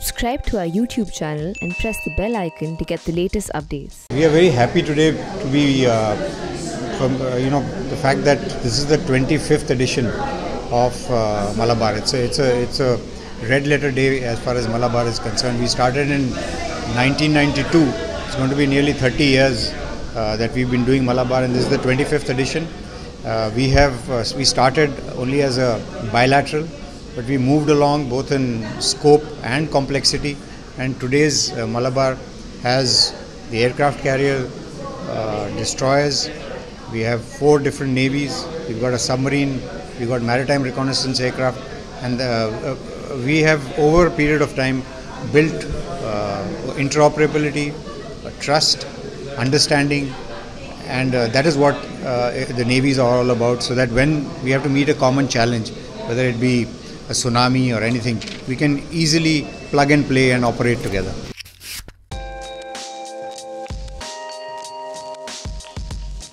Subscribe to our YouTube channel and press the bell icon to get the latest updates. We are very happy today to be, uh, from uh, you know, the fact that this is the 25th edition of uh, Malabar. It's a, it's a, it's a red letter day as far as Malabar is concerned. We started in 1992. It's going to be nearly 30 years uh, that we've been doing Malabar, and this is the 25th edition. Uh, we have uh, we started only as a bilateral, but we moved along both in scope and complexity. And today's uh, Malabar has the aircraft carrier, uh, destroyers. We have four different navies. We've got a submarine. We've got maritime reconnaissance aircraft, and uh, uh, we have over a period of time built uh, interoperability, uh, trust, understanding, and that is what the navies are all about. So that when we have to meet a common challenge, whether it be a tsunami or anything, we can easily plug and play and operate together.